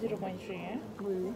0.3, eh? Mm.